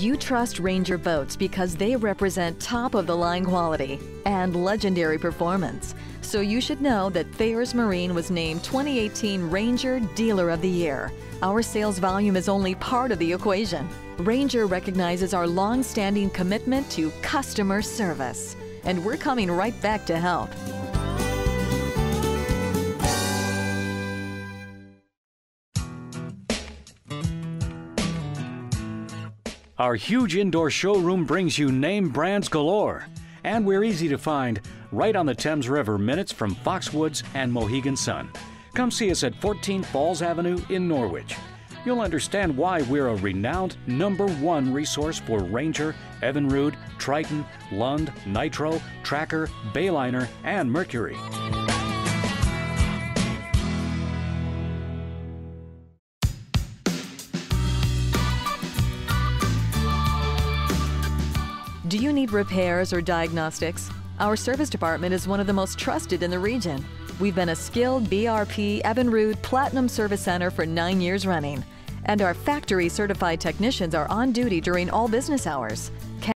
You trust Ranger boats because they represent top of the line quality and legendary performance. So you should know that Thayer's Marine was named 2018 Ranger Dealer of the Year. Our sales volume is only part of the equation. Ranger recognizes our long standing commitment to customer service, and we're coming right back to help. Our huge indoor showroom brings you name brands galore, and we're easy to find right on the Thames River, minutes from Foxwoods and Mohegan Sun. Come see us at 14 Falls Avenue in Norwich. You'll understand why we're a renowned number one resource for Ranger, Evinrude, Triton, Lund, Nitro, Tracker, Bayliner, and Mercury. Do you need repairs or diagnostics? Our service department is one of the most trusted in the region. We've been a skilled BRP Evinrude Platinum Service Center for nine years running, and our factory certified technicians are on duty during all business hours.